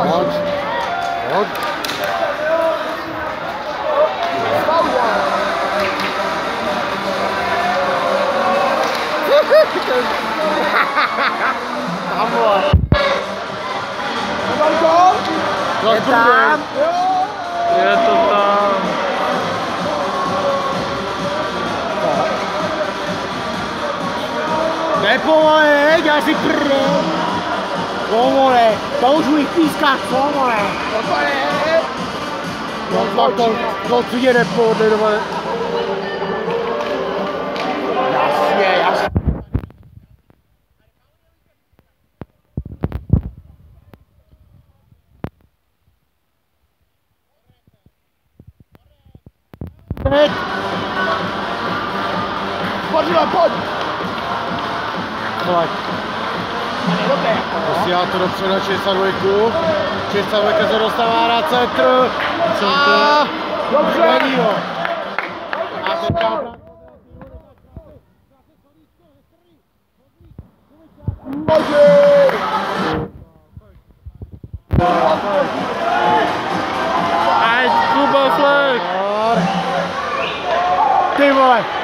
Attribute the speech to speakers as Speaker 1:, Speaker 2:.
Speaker 1: Pojď. Pojď. Tam vole.
Speaker 2: Je tam?
Speaker 3: Je to tam.
Speaker 2: Nepovolej, dělej si prdel. Co vole, to už mi píská, co vole.
Speaker 1: No tak to, to si je nepohodne, doma.
Speaker 2: Jasně, jasně.
Speaker 1: Pojď.
Speaker 2: Pojď, pojď.
Speaker 1: Posílá to dopředu na 62. 62 se dostává na centr. A...
Speaker 2: Dobře.
Speaker 1: Není. A teďka... Ať Ty vole!